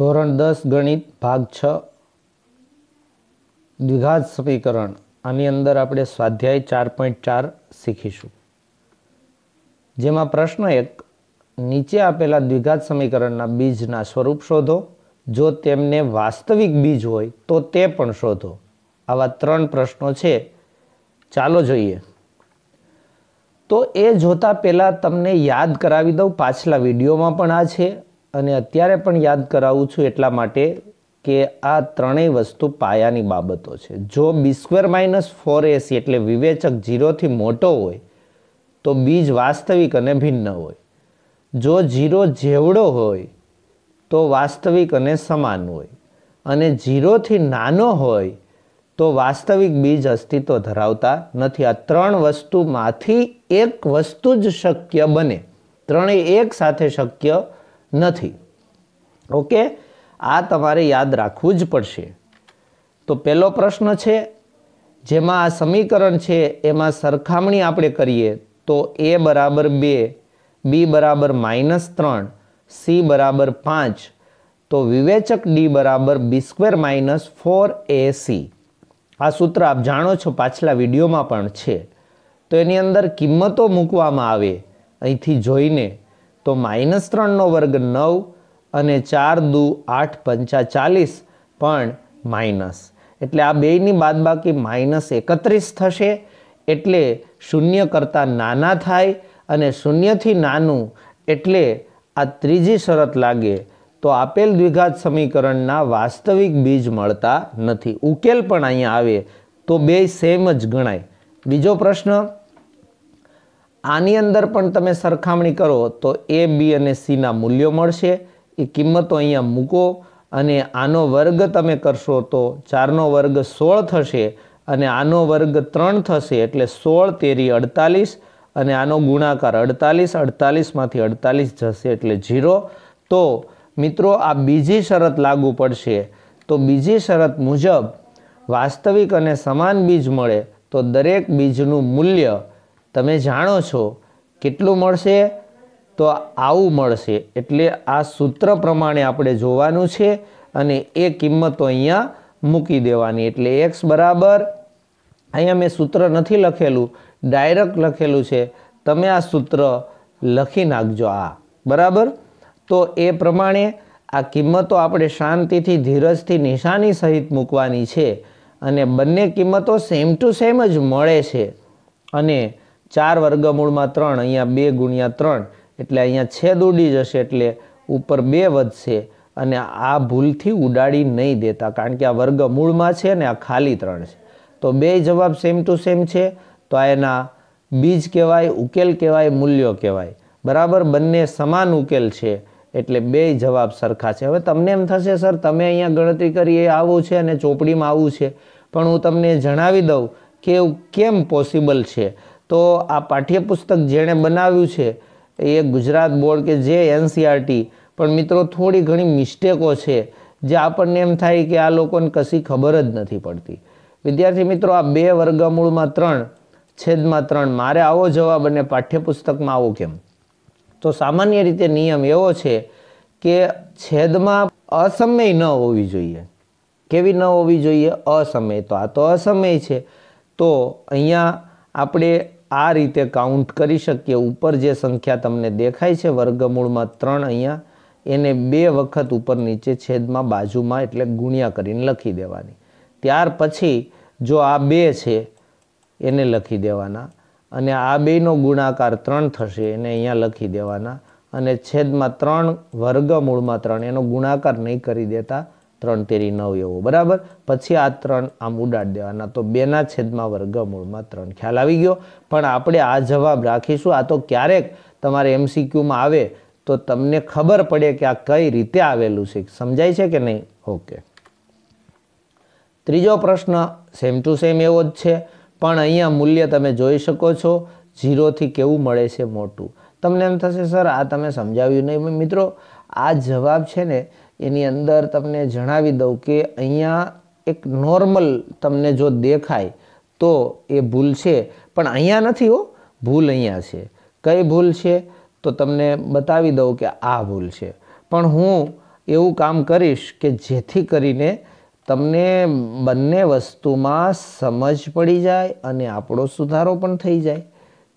ધોરણ દસ ગણિત ભાગ છ દ્વિઘાત સમીકરણ આની અંદર આપણે સ્વાધ્યાય ચાર પોઈન્ટ ચાર શીખીશું. જેમાં પ્રશ્ન એક, નીચે આપેલા દ્વિઘાત સમીકરણના બીજના સ્વરૂપ શોધો. જો તેમને વાસ્તવિક બીજ હોય, તો તે પણ શોધો. આવા ત્રણ પ્રશ્નો છે. ચાલો જોઈએ. તો એ જોતા પહેલાં તમને યાદ કરાવી દઉં, પાછલા વિડીયોમાં પણ આ છે. અને અત્યારે પણ યાદ કરાવું છું એટલા માટે કે આ ત્રણેય વસ્તુ પાયાની બાબતો છે. જો B square minus four AC એટલે વિવેચક જીરોથી મોટો હોય, તો બીજ વાસ્તવિક અને ભિન્ન હોય. જો જીરો જેવડો હોય, તો વાસ્તવિક અને સમાન હોય. અને જીરોથી નાનો હોય, તો વાસ્તવિક બીજ અસ્તિત્વ ધરાવતા નથી. આ ત્રણ વસ્તુમાંથી એક વસ્તુ જ શક્ય બને. ત્રણેય એક સાથે શક્ય નથી. ઓકે આ તમારે યાદ રાખવું જ પડશે. તો પહેલો પ્રશ્ન છે, જેમાં આ સમીકરણ છે, એમાં સરખામણી આપણે કરીએ તો એ બરાબર બે બી બરાબર માઇનસ ત્રણ સી બરાબર પાંચ, તો વિવેચક ડી બરાબર B square minus four A C આ સૂત્ર આપ જાણો છો, પાછલા વિડીયોમાં પણ છે. તો એની અંદર કિંમતો મૂકવામાં આવે. અહીંથી જોઈને તો માઇનસ ત્રણનો વર્ગ નવ અને ચાર દુ આઠ પંચા ચાલીસ પણ માઇનસ. એટલે આ બેયની બાદબાકી માઇનસ એકત્રીસ થશે, એટલે શૂન્ય કરતાં નાના થાય અને શૂન્યથી નાનું એટલે આ ત્રીજી શરત લાગે તો આપેલ દ્વિઘાત સમીકરણના વાસ્તવિક બીજ મળતા નથી. ઉકેલ પણ અહીંયા આવે તો બે સેમ જ ગણાય. બીજો પ્રશ્ન? આની અંદર પણ તમે સરખામણી કરો તો એ, બી અને સીના મૂલ્યો મળશે. એ કિંમતો અહીંયા મૂકો અને આનો વર્ગ તમે કરશો તો ચારનો વર્ગ સોળ થશે અને આનો વર્ગ ત્રણ થશે એટલે સોળ તેરી અડતાલીસ અને આનો ગુણાકાર અડતાલીસ, અડતાલીસમાંથી અડતાલીસ જશે એટલે ઝીરો. તો મિત્રો આ બીજી શરત લાગુ પડશે. તો બીજી શરત મુજબ વાસ્તવિક અને સમાન બીજ મળે તો દરેક બીજનું મૂલ્ય તમે જાણો છો કેટલું મળશે? તો આવું મળશે. એટલે આ સૂત્ર પ્રમાણે આપણે જોવાનું છે અને એ કિંમતો અહીંયા મૂકી દેવાની. એટલે એક્સ બરાબર, અહીંયા મેં સૂત્ર નથી લખેલું ડાયરેક્ટ લખેલું છે. તમે આ સૂત્ર લખી નાખજો આ. બરાબર? તો એ પ્રમાણે આ કિંમતો આપણે શાંતિથી, ધીરજથી, નિશાની સહિત મૂકવાની છે. અને બંને કિંમતો સેમ ટુ સેમ જ મળે છે. અને ચાર વર્ગમૂળમાં ત્રણ, અહીંયા બે ગુણ્યા ત્રણ, એટલે અહીંયા છેદ ઉડી જશે એટલે ઉપર બે વધશે અને આ ભૂલથી ઉડાડી નહીં દેતા, કારણ કે આ વર્ગમૂળમાં છે ને આ ખાલી ત્રણ છે. તો બે જવાબ સેમ ટુ સેમ છે, તો આ એના બીજ કહેવાય, ઉકેલ કહેવાય, મૂલ્યો કહેવાય. બરાબર? બંને સમાન ઉકેલ છે, એટલે બે જવાબ સરખા છે. હવે તમને એમ થશે, સર, તમે અહીંયા ગણતરી કરી, એ આવું છે અને ચોપડીમાં આવું છે. પણ હું તમને જણાવી દઉં કે એવું કેમ પોસિબલ છે? તો આ પાઠ્યપુસ્તક જેણે બનાવ્યું છે એ ગુજરાત બોર્ડ કે જે એનસીઆરટી. પણ મિત્રો, થોડી ઘણી મિસ્ટેકો છે જે આપણને એમ થાય કે આ લોકોને કશી ખબર જ નથી પડતી. વિદ્યાર્થી મિત્રો, આ બે વર્ગમૂળમાં ત્રણ, છેદમાં ત્રણ. મારે આવો જવાબ અને પાઠ્યપુસ્તકમાં આવો કેમ? તો સામાન્ય રીતે નિયમ એવો છે કે છેદમાં અસમય ન હોવી જોઈએ. કેવી ન હોવી જોઈએ? અસમય. તો આ તો અસમય છે. તો અહીંયા આપણે આ રીતે કાઉન્ટ કરી શકીએ. ઉપર જે સંખ્યા તમને દેખાય છે, વર્ગમૂળમાં ત્રણ અહીંયા, એને બે વખત ઉપર નીચે છેદમાં બાજુમાં એટલે ગુણ્યા કરીને લખી દેવાની. ત્યાર પછી જો આ બે છે, એને લખી દેવાના. અને આ બેનો ગુણાકાર ત્રણ થશે, એને અહીંયા લખી દેવાના. અને છેદમાં ત્રણ, વર્ગમૂળમાં ત્રણ, એનો ગુણાકાર નહીં કરી દેતા. ત્રણ તેરી નવ એવો, બરાબર? પછી આ ત્રણ આમ ઉડાડી દેવાના. તો બેના છેદમાં વર્ગમૂળમાં ત્રણ. ખ્યાલ આવી ગયો? પણ આપણે આ જવાબ રાખીશું. આ તો ક્યારેક તમારે એમસીક્યુમાં આવે તો તમને ખબર પડે કે આ કઈ રીતે આવેલું છે. સમજાય છે કે નહીં? ઓકે. ત્રીજો પ્રશ્ન સેમ ટુ સેમ એવો જ છે. પણ અહીંયા મૂલ્ય તમે જોઈ શકો છો. ઝીરોથી કેવું મળે છે મોટું? તમને એમ થશે, સર, આ તમે સમજાવ્યું નહીં. મિત્રો, આ જવાબ છે ને એની અંદર તમને જણાવી દઉં કે અહીંયા એક નોર્મલ તમને જો દેખાય તો એ ભૂલ છે. પણ અહીંયા નથી હો, ભૂલ અહીંયા છે. કઈ ભૂલ છે? તો તમને બતાવી દઉં કે આ ભૂલ છે. પણ હું એવું કામ કરીશ કે જેથી કરીને તમને બંને વસ્તુમાં સમજ પડી જાય અને આપણો સુધારો પણ થઈ જાય.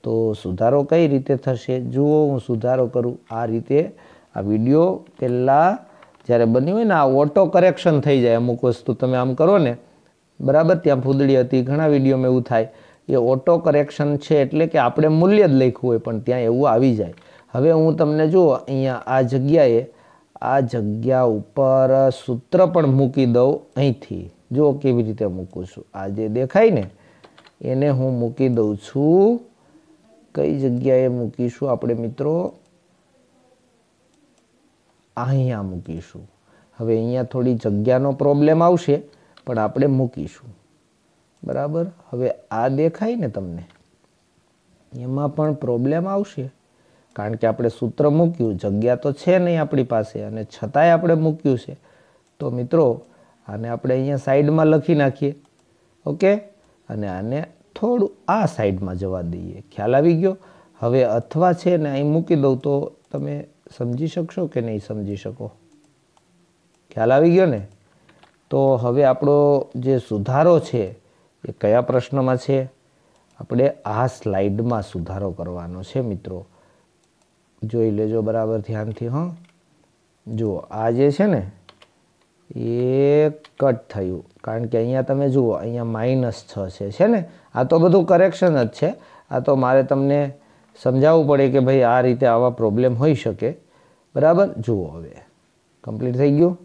તો સુધારો કઈ રીતે થશે? જુઓ, હું સુધારો કરું. આ રીતે આ વીડિયો પહેલાં જ્યારે બન્યું હોય ને, આ ઓટો કરેક્શન થઈ જાય અમુક વસ્તુ. તમે આમ કરો ને, બરાબર, ત્યાં ફૂદડી હતી, ઘણા વિડીયોમાં એવું થાય. એ ઓટો કરેક્શન છે એટલે કે આપણે મૂલ્ય જ લખ્યું હોય, પણ ત્યાં એવું આવી જાય. હવે હું તમને જુઓ, અહીંયા આ જગ્યાએ, આ જગ્યા ઉપર સૂત્ર પણ મૂકી દઉં અહીંથી. જુઓ કેવી રીતે મૂકું છું. આ જે દેખાય ને, એને હું મૂકી દઉં છું. કઈ જગ્યાએ મૂકીશું આપણે મિત્રો? અહીંયા મૂકીશું. હવે અહીંયા થોડી જગ્યાનો પ્રોબ્લેમ આવશે, પણ આપણે મૂકીશું. બરાબર? હવે આ દેખાય ને તમને? એમાં પણ પ્રોબ્લેમ આવશે. કારણ કે આપણે સૂત્ર મૂક્યું, જગ્યા તો છે નહીં આપણી પાસે, અને છતાંય આપણે મૂક્યું છે. તો મિત્રો, આને આપણે અહીંયા સાઈડમાં લખી નાખીએ. ઓકે? અને આને થોડું આ સાઈડમાં જવા દઈએ. ખ્યાલ આવી ગયો? હવે અથવા છે ને અહીં મૂકી દઉં તો તમે સમજી શકશો કે નહીં સમજી શકો? ખ્યાલ આવી ગયો ને? તો હવે આપણો જે સુધારો છે, એ કયા પ્રશ્નમાં છે? આપણે આ સ્લાઇડમાં સુધારો કરવાનો છે, મિત્રો. જોઈ લેજો બરાબર ધ્યાનથી, હં? જુઓ, આ જે છે ને, એ કટ થયું. કારણ કે અહીંયા તમે જુઓ, અહીંયા માઇનસ છ છે છે ને? આ તો બધું કરેક્શન જ છે. આ તો મારે તમને સમજાવવું પડે કે ભાઈ આ રીતે આવા પ્રોબ્લેમ હોઈ શકે. બરાબર? જુઓ હવે. કમ્પ્લીટ થઈ ગયું?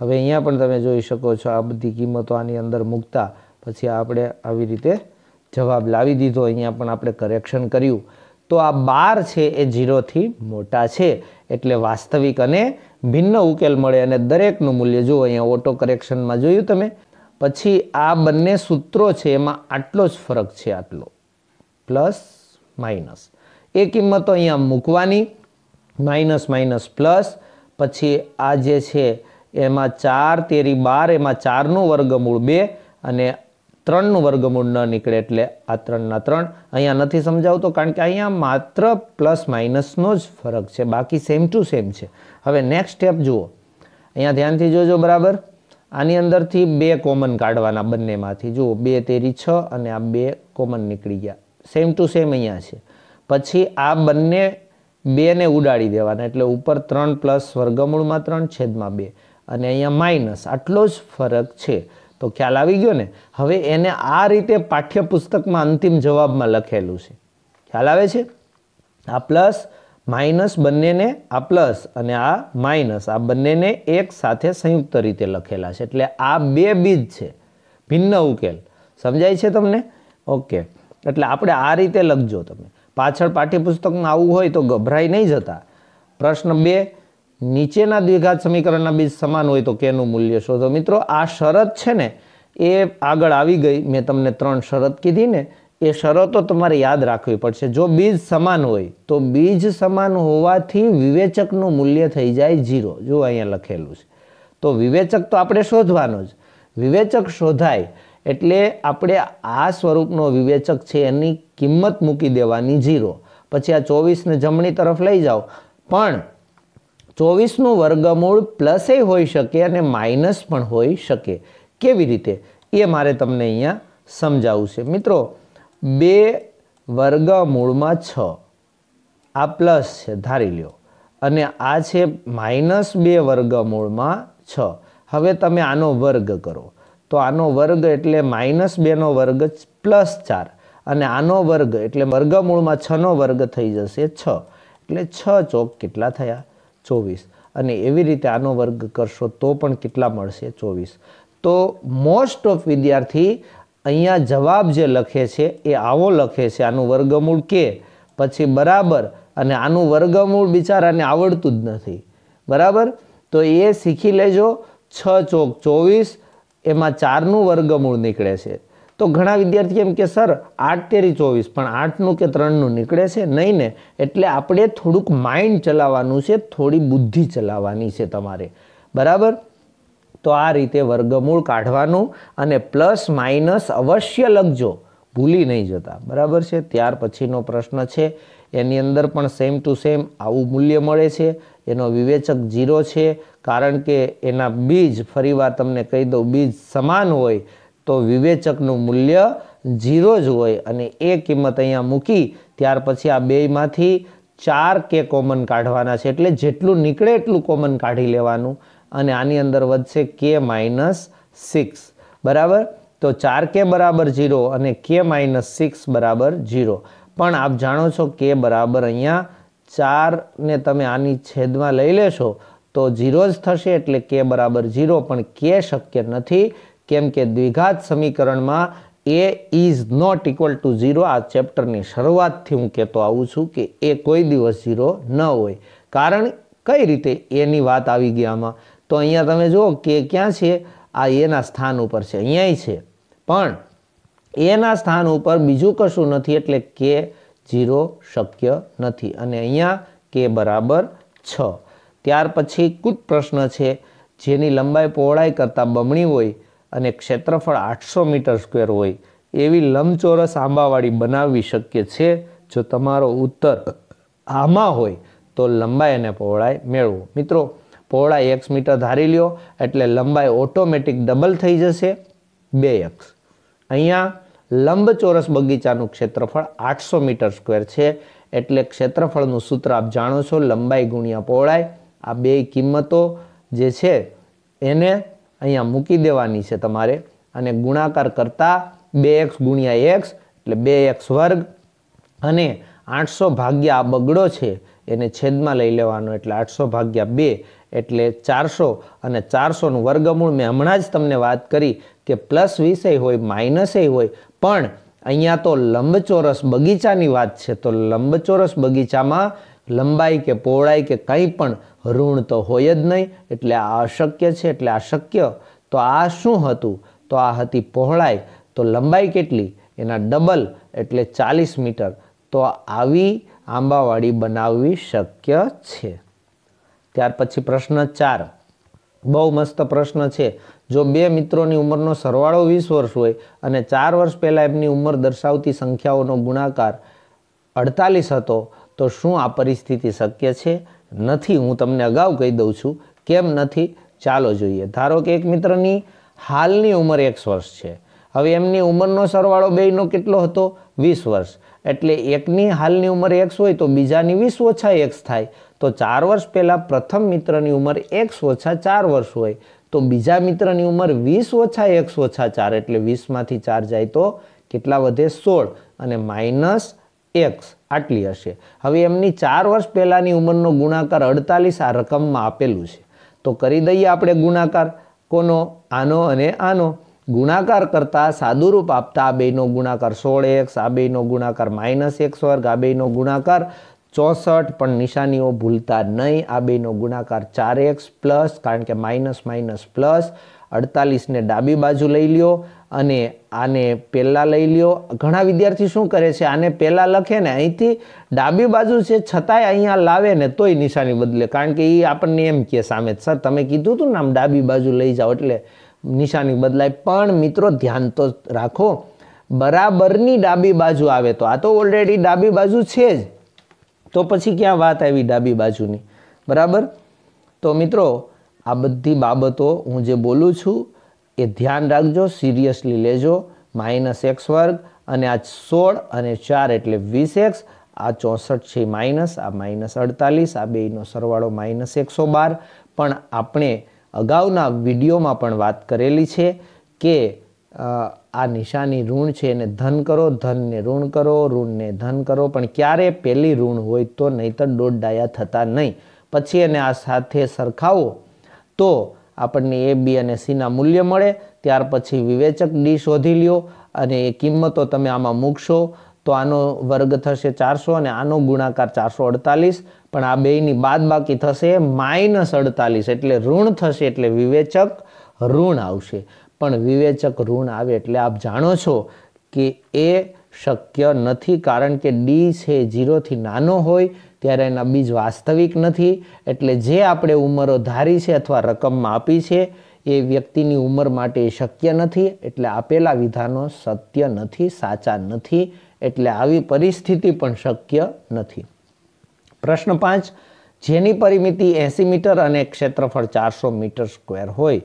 હવે અહીંયા પણ તમે જોઈ શકો છો આ બધી કિંમતો આની અંદર મૂકતા. પછી આપણે આવી રીતે જવાબ લાવી દીધો. અહીંયા પણ આપણે કરેક્શન કર્યું. તો આ બાર છે એ ઝીરોથી મોટા છે. એટલે વાસ્તવિક અને ભિન્ન ઉકેલ મળે અને દરેકનું મૂલ્ય જુઓ, અહીંયા ઓટો કરેક્શનમાં જોયું તમે. પછી આ બંને સૂત્રો છે એમાં આટલો જ ફરક છે, આટલો. Plus, minus. એ કિંમતો અહીંયા મૂકવાની માઇનસ માઇનસ પ્લસ. પછી આ જે છે, એમાં ચાર તેરી બાર, એમાં ચારનું વર્ગમૂળ બે અને ત્રણનું વર્ગમૂળ ન નીકળે એટલે આ ત્રણના ત્રણ. અહીંયા નથી સમજાવતો કારણ કે અહીંયા માત્ર પ્લસ માઇનસનો જ ફરક છે. બાકી સેમ ટુ સેમ છે. હવે નેક્સ્ટ સ્ટેપ જુઓ. અહીંયા ધ્યાનથી જોજો બરાબર. આની અંદરથી બે કોમન કાઢવાના બંનેમાંથી. જુઓ, બે તેરી છ અને આ બે કોમન નીકળી ગયા. સેમ ટુ સેમ અહીંયા છે. પછી આ બંને બેને ઉડાડી દેવાના. એટલે ઉપર ત્રણ પ્લસ વર્ગમૂળમાં ત્રણ છેદમાં બે. અને અહીંયા માઇનસ. આટલો જ ફરક છે. તો ખ્યાલ આવી ગયો ને? હવે એને આ રીતે પાઠ્યપુસ્તકમાં અંતિમ જવાબમાં લખેલું છે. ખ્યાલ આવે છે? આ પ્લસ, માઇનસ બંનેને આ પ્લસ અને આ માઇનસ. આ બંનેને એક સાથે સંયુક્ત રીતે લખેલા છે. એટલે આ બે બીજ છે. ભિન્ન ઉકેલ. સમજાય છે તમને? ઓકે. એટલે આપણે આ રીતે લખજો તમે. પાછળ પાઠ્યપુસ્તકમાં આવું હોય તો ગભરાઈ નહીં જતા. પ્રશ્ન બે, નીચેના દ્વિઘાત સમીકરણના બીજ સમાન હોય તો કેનું મૂલ્ય શોધો? મિત્રો, આ શરત છે ને, એ આગળ આવી ગઈ. મેં તમને ત્રણ શરત કીધી ને, એ શરતો તમારે યાદ રાખવી પડશે. જો બીજ સમાન હોય, તો બીજ સમાન હોવાથી વિવેચકનું મૂલ્ય થઈ જાય જીરો જો અહીંયા લખેલું છે. તો વિવેચક તો આપણે શોધવાનો જ. વિવેચક શોધાય એટલે આપણે આ સ્વરૂપનો વિવેચક છે એની કિંમત મૂકી દેવાની જીરો પછી આ ચોવીસને જમણી તરફ લઈ જાઓ. પણ ચોવીસનું વર્ગમૂળ પ્લસે હોઈ શકે અને માઇનસ પણ હોઈ શકે. કેવી રીતે? એ મારે તમને અહીંયા સમજાવવું છે. મિત્રો, બે વર્ગમૂળમાં છ. આ પ્લસ છે, ધારી લ્યો. અને આ છે માઇનસ બે વર્ગમૂળમાં છ. હવે તમે આનો વર્ગ કરો. તો આનો વર્ગ એટલે માઇનસ બેનો વર્ગ પ્લસ ચાર. અને આનો વર્ગ એટલે વર્ગમૂળમાં છનો વર્ગ થઈ જશે છ. એટલે છ ચોક કેટલા થયા? ચોવીસ. અને એવી રીતે આનો વર્ગ કરશો તો પણ કેટલા મળશે? ચોવીસ. તો મોસ્ટ ઓફ વિદ્યાર્થી અહીંયા જવાબ જે લખે છે, એ આવો લખે છે, આનું વર્ગમૂળ કે? પછી બરાબર. અને આનું વર્ગમૂળ બિચારાને આવડતું જ નથી. બરાબર? તો એ શીખી લેજો. છ ચોક ચોવીસ એમાં ચારનું વર્ગમૂળ નીકળે છે. તો ઘણા વિદ્યાર્થી એમ કે, સર, આઠ તેરી ચોવીસ, પણ આઠનું કે ત્રણનું નીકળે છે? નહીં ને. એટલે આપણે થોડુંક માઇન્ડ ચલાવવાનું છે, થોડી બુદ્ધિ ચલાવવાની છે તમારે. બરાબર? તો આ રીતે વર્ગમૂળ કાઢવાનું અને પ્લસ માઇનસ અવશ્ય લખજો. ભૂલી નહીં જતા. બરાબર છે? ત્યાર પછીનો પ્રશ્ન છે. એની અંદર પણ સેમ ટુ સેમ આવું મૂલ્ય મળે છે. એનો વિવેચક જીરો છે, કારણ કે એના બીજ, ફરીવાર તમને કહી દઉં, બીજ સમાન હોય તો વિવેચકનું મૂલ્ય જીરો જ હોય અને એ કિંમત અહીંયા મૂકી ત્યાર પછી આ બેમાંથી ચાર કે કોમન કાઢવાના છે, એટલે જેટલું નીકળે એટલું કોમન કાઢી લેવાનું અને આની અંદર વધશે કે માઇનસ સિક્સ બરાબર? તો ચાર કે બરાબર જીરો અને કે માઇનસ સિક્સ બરાબર જીરો પણ આપ જાણો છો કે બરાબર અહીંયા ચારને તમે આની છેદમાં લઈ લેશો, તો ઝીરો જ થશે એટલે કે બરાબર ઝીરો. પણ કે શક્ય નથી, કેમ કે દ્વિઘાત સમીકરણમાં A is not equal to zero આ ચેપ્ટરની શરૂઆતથી હું કહેતો આવું છું કે એ કોઈ દિવસ ઝીરો ન હોય. કારણ કઈ રીતે એની વાત આવી ગઈ આમાં? તો અહીંયા તમે જુઓ કે ક્યાં છે? આ એના સ્થાન ઉપર છે અહીંયા છે. પણ એના સ્થાન ઉપર બીજું કશું નથી એટલે કે ઝીરો શક્ય નથી. અને અહીંયા કે બરાબર છ. ત્યાર પછી કુદ પ્રશ્ન છે, જેની લંબાઈ પહોળાઈ કરતાં બમણી હોય અને ક્ષેત્રફળ આઠસો મીટર સ્ક્વેર હોય, એવી લંબચોરસ આંબાવાળી બનાવવી શક્ય છે? જો તમારો ઉત્તર આમાં હોય, તો લંબાઈ અને પહોળાઈ મેળવો. મિત્રો, પહોળાઈ એક્સ મીટર ધારી લ્યો, એટલે લંબાઈ ઓટોમેટિક ડબલ થઈ જશે બે એક્સ. અહીંયા લંબચોરસ બગીચાનું ક્ષેત્રફળ આઠસો મીટર સ્ક્વેર છે. એટલે ક્ષેત્રફળનું સૂત્ર આપ જાણો છો, લંબાઈ ગુણ્યા પહોળાઈ. આ બે કિંમતો જે છે, એને અહીંયા મૂકી દેવાની છે તમારે. અને ગુણાકાર કરતાં બે એક્સ ગુણ્યા એક્સ, એટલે બે એક્સ વર્ગ. અને આઠસો ભાગ્યા આ બગડો છે, એને છેદમાં લઈ લેવાનો, એટલે આઠસો ભાગ્યા બે, એટલે ચારસો. અને ચારસોનું વર્ગમૂળ મેં હમણાં જ તમને વાત કરી કે પ્લસ વિષય હોય, માઇનસે હોય, પણ અહીંયા તો લંબચોરસ બગીચાની વાત છે, તો લંબચોરસ બગીચામાં લંબાઈ કે પહોળાઈ કે કંઈ પણ ઋણ તો હોય જ નહીં, એટલે આ અશક્ય છે, એટલે આ શક્ય. તો આ શું હતું? તો આ હતી પહોળાઈ. તો લંબાઈ કેટલી? એના ડબલ, એટલે ચાલીસ મીટર. તો આવી આંબાવાડી બનાવવી શક્ય છે. ત્યાર પછી પ્રશ્ન ચાર. બહુ મસ્ત પ્રશ્ન છે. જો બે મિત્રોની ઉંમરનો સરવાળો વીસ વર્ષ હોય અને ચાર વર્ષ પહેલાં એમની ઉંમર દર્શાવતી સંખ્યાઓનો ગુણાકાર અડતાલીસ હતો, તો શું આ પરિસ્થિતિ શક્ય છે? નથી. હું તમને અગાઉ કહી દઉં છું, કેમ નથી? ચાલો જોઈએ. ધારો કે એક મિત્રની હાલની ઉંમર એકસ વર્ષ છે. હવે એમની ઉંમરનો સરવાળો બેયનો કેટલો હતો? વીસ વર્ષ. એટલે એકની હાલની ઉંમર એક્સ હોય તો બીજાની વીસ ઓછા એક્સ થાય. તો ચાર વર્ષ પહેલાં પ્રથમ મિત્રની ઉંમર એક્સ ઓછા ચાર વર્ષ હોય. તો બીજા મિત્રની ઉંમર વીસ ઓછા એક્સ ઓછા ચાર એટલે વીસમાંથી ચાર જાય તો કેટલા વધે સોળ અને માઇનસ એક્સ આટલી હશે. હવે એમની ચાર વર્ષ પહેલાંની ઉંમરનો ગુણાકાર અડતાલીસ આ રકમમાં આપેલું છે. તો કરી દઈએ આપણે ગુણાકાર. કોનો? આનો અને આનો. ગુણાકાર કરતાં સાદુરૂપ આપતા આ બેનો ગુણાકાર સોળ એક્સ, આ બેનો ગુણાકાર માઇનસ એક્સ વર્ગ, આ બેનો ગુણાકાર ચોસઠ, પણ નિશાનીઓ ભૂલતા નહીં. આ બેનો ગુણાકાર ચાર એક્સ પ્લસ, કારણ કે માઇનસ માઇનસ પ્લસ. અડતાલીસને ડાબી બાજુ લઈ લ્યો અને આને પહેલાં લઈ લ્યો. ઘણા વિદ્યાર્થી શું કરે છે? આને પહેલાં લખે ને અહીંથી ડાબી બાજુ છે, છતાંય અહીંયા લાવે ને તોય નિશાની બદલે. કારણ કે એ આપણને એમ કહે સામે, સર, તમે કીધું હતું ને આમ ડાબી બાજુ લઈ જાઓ એટલે નિશાની બદલાય. પણ મિત્રો, ધ્યાન તો રાખો, બરાબરની ડાબી બાજુ આવે તો. આ તો ઓલરેડી ડાબી બાજુ છે જ. તો પછી ક્યાં વાત આવી ડાબી બાજુની? બરાબર? તો મિત્રો, આ બધી બાબતો હું જે બોલું છું, એ ધ્યાન રાખજો સિરિયસલી લેજો. માઇનસ એક્સ વર્ગ અને આ સોળ અને ચાર એટલે વીસ એક્સ. આ ચોસઠ છે માઇનસ, આ માઇનસ અડતાલીસ, આ બેનો સરવાળો માઇનસ એકસો બાર. પણ આપણે અગાઉના વિડીયોમાં પણ વાત કરેલી છે કે આ નિશાની ઋણ છે એને ધન કરો, ધનને ઋણ કરો, ઋણને ધન કરો, પણ ક્યારે પહેલી ઋણ હોય તો નહીતર દોઢ ડાયા થતા નહીં. પછી એને આ સાથે સરખાવો તો આપણને એ, બી અને સીના મૂલ્ય મળે. ત્યાર પછી વિવેચક ડી શોધી લ્યો અને એ કિંમતો તમે આમાં મૂકશો તો આનો વર્ગ થશે ચારસો અને આનો ગુણાકાર ચારસો અડતાલીસ. પણ આ બેની બાદ બાકી થશે માઇનસ અડતાલીસ. એટલે ઋણ થશે એટલે વિવેચક ઋણ આવશે. પણ વિવેચક ઋણ આવે એટલે આપ જાણો છો કે એ શક્ય નથી કારણ કે ડી છે જીરોથી નાનો હોય ત્યારે એના બીજ વાસ્તવિક નથી. એટલે જે આપણે ઉંમરો ધારી છે અથવા રકમમાં આપી છે, એ વ્યક્તિની ઉંમર માટે શક્ય નથી. એટલે આપેલા વિધાનો સત્ય નથી, સાચા નથી. એટલે આવી પરિસ્થિતિ પણ શક્ય નથી. પ્રશ્ન પાંચ, જેની પરિમિતિ એંસી મીટર અને ક્ષેત્રફળ ચારસો મીટર સ્ક્વેર હોય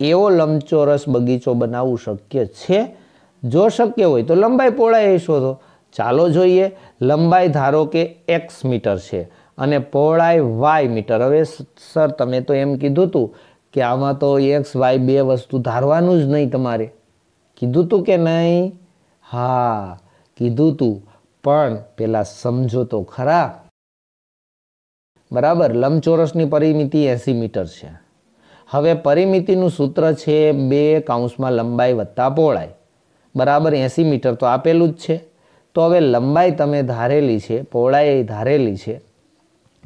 એવો લંબચોરસ બગીચો બનાવવું શક્ય છે? જો શક્ય હોય તો લંબાઈ પહોળાઈ શોધો. ચાલો જોઈએ. લંબાઈ ધારો કે એક્સ મીટર છે અને પહોળાઈ વાય મીટર. હવે સર, તમે તો એમ કીધું હતું કે આમાં તો એક્સ વાય બે વસ્તુ ધારવાનું જ નહીં તમારે. કીધું તું કે નહીં? હા, કીધું તું. પણ પેલા સમજો તો ખરા. બરાબર? લંબચોરસની પરિમિતિ એસી મીટર છે. હવે પરિમિતિનું સૂત્ર છે બે કાઉન્સમાં લંબાઈ વત્તા પહોળાઈ. બરાબર એંસી મીટર તો આપેલું જ છે. તો હવે લંબાઈ તમે ધારેલી છે, પહોળાઈ ધારેલી છે,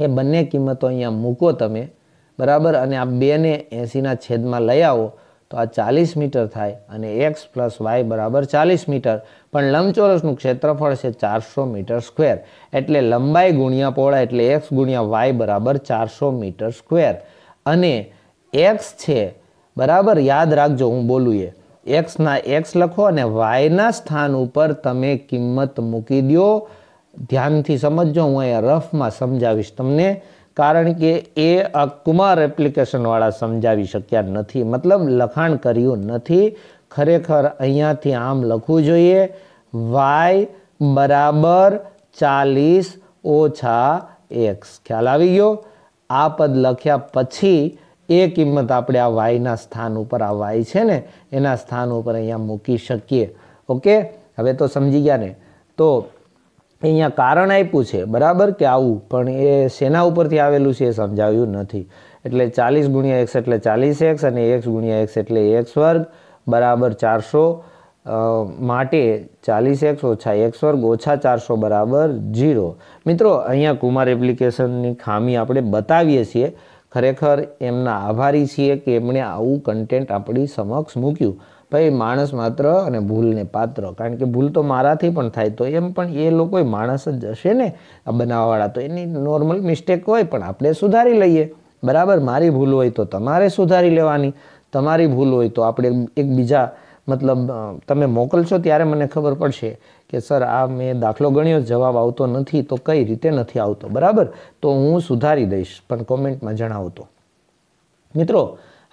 એ બંને કિંમતો અહીંયા મૂકો તમે. બરાબર? અને આ બેને એંસીના છેદમાં લઈ આવો તો આ ચાલીસ મીટર થાય અને એક્સ પ્લસ વાય બરાબર ચાલીસ મીટર. પણ લંબચોરસનું ક્ષેત્રફળ છે ચારસો મીટર સ્ક્વેર. એટલે લંબાઈ ગુણ્યા પહોળા એટલે એક્સ ગુણ્યા વાય બરાબર ચારસો મીટર સ્ક્વેર. અને એક્સ છે. બરાબર? યાદ રાખજો, હું બોલું એ. એક્સના એક્સ લખો અને વાયના સ્થાન ઉપર તમે કિંમત મૂકી દો ધ્યાનથી સમજજો, હું અહીંયા રફમાં સમજાવીશ તમને. કારણ કે એ આ કુમાર એપ્લિકેશનવાળા સમજાવી શક્યા નથી. મતલબ, લખાણ કર્યું નથી. ખરેખર અહીંયાથી આમ લખવું જોઈએ. વાય બરાબર ચાલીસ ઓછા એક્સ ખ્યાલ આવી ગયો? આ પદ લખ્યા પછી એ કિંમત આપણે આ વાયના સ્થાન ઉપર, આ વાય છે ને, એના સ્થાન ઉપર અહીંયા મૂકી શકીએ. ઓકે? હવે તો સમજી ગયા ને? તો અહીંયા કારણ આપ્યું છે, બરાબર? કે આવું, પણ એ શેના ઉપરથી આવેલું છે એ સમજાવ્યું નથી. એટલે ચાલીસ ગુણ્યા એક્સ એટલે ચાલીસ એક્સ અને એક્સ ગુણ્યા એક્સ એટલે એક્સ વર્ગ, બરાબર ચારસો માટે ચાલીસ એક્સ ઓછા એક્સ વર્ગ ઓછા ચારસો બરાબર જીરો મિત્રો, અહીંયા કુમાર એપ્લિકેશનની ખામી આપણે બતાવીએ છીએ. ખરેખર એમના આભારી છીએ કે એમણે આવું કન્ટેન્ટ આપણી સમક્ષ મૂક્યું. ભાઈ, માણસ માત્ર અને ભૂલને પાત્ર. કારણ કે ભૂલ તો મારાથી પણ થાય, તો એમ પણ એ લોકો માણસ જ હશે ને આ બનાવવાવાળા. તો એની નોર્મલ મિસ્ટેક હોય પણ આપણે સુધારી લઈએ. બરાબર? મારી ભૂલ હોય તો તમારે સુધારી લેવાની. તમારી ભૂલ હોય તો આપણે એકબીજા મતલબ તમે મોકલશો ત્યારે મને ખબર પડશે. કે, સર, આ મેં દાખલો ગણ્યો, જવાબ આવતો નથી, તો કઈ રીતે નથી આવતો? બરાબર? તો હું સુધારી દઈશ, પણ કોમેન્ટમાં જણાવતો મિત્રો,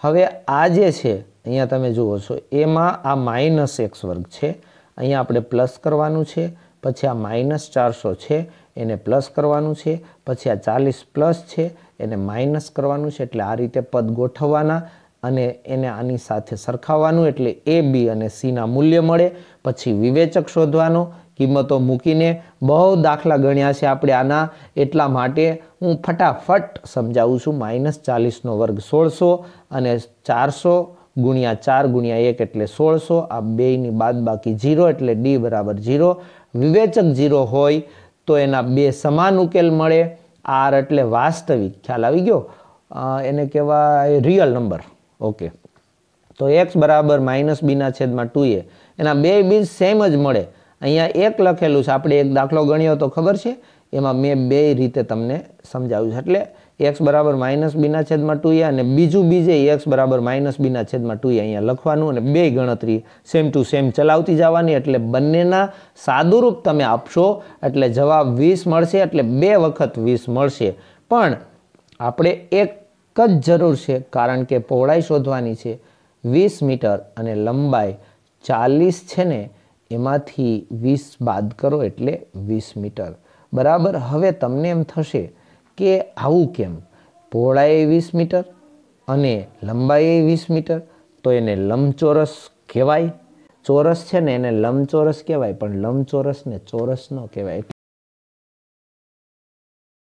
હવે આ જે છે, અહીંયા તમે જુઓ છો, એમાં આ માઇનસ એક્સ વર્ગ છે, અહીંયા આપણે પ્લસ કરવાનું છે, પછી આ માઇનસ ચારસો છે, એને પ્લસ કરવાનું છે, પછી આ ચાલીસ પ્લસ છે, એને માઇનસ કરવાનું છે, એટલે આ રીતે પદ ગોઠવવાના અને એને આની સાથે સરખાવવાનું, એટલે એ, બી અને સીના મૂલ્ય મળે. પછી વિવેચક શોધવાનો કિંમતો મૂકીને બહુ દાખલા ગણ્યા છે આપણે આના. એટલા માટે હું ફટાફટ સમજાવું છું. માઇનસ ચાલીસનો વર્ગ સોળસો અને ચારસો ગુણ્યા ચાર ગુણ્યા એક એટલે સોળસો. આ બેની બાદ બાકી જીરો એટલે ડી બરાબર જીરો વિવેચક જીરો હોય તો એના બે સમાન ઉકેલ મળે. આર એટલે વાસ્તવિક. ખ્યાલ આવી ગયો? એને કહેવાય રિયલ નંબર. ઓકે. તો એક્સ બરાબર માઇનસ બીના છેદમાં ટુ એ. એના બે બીજ સેમ જ મળે. અહીંયા એક લખેલું છે, આપણે એક દાખલો ગણ્યો તો ખબર છે? એમાં મેં બે રીતે તમને સમજાવ્યું છે. એટલે એક્સ બરાબર માઇનસ બીના છેદમાં ટુ અને બીજું બીજે એક્સ બરાબર માઇનસ બીના છેદમાં ટુ અહીંયા લખવાનું અને બે ગણતરી સેમ ટુ સેમ ચલાવતી જવાની. એટલે બંનેના સાદુરૂપ તમે આપશો, એટલે જવાબ વીસ મળશે, એટલે બે વખત વીસ મળશે. પણ આપણે એક જ જરૂર છે, કારણ કે પહોળાઈ શોધવાની છે. વીસ મીટર અને લંબાઈ ચાલીસ છે ને, એમાંથી વીસ બાદ કરો એટલે વીસ મીટર. બરાબર? હવે તમને એમ થશે કે આવું કેમ? પહોળાઈ વીસ મીટર અને લંબાઈ વીસ મીટર, તો એને લંબચોરસ કહેવાય. ચોરસ છે ને એને લંબચોરસ કહેવાય, પણ લંબચોરસને ચોરસ ન કહેવાય.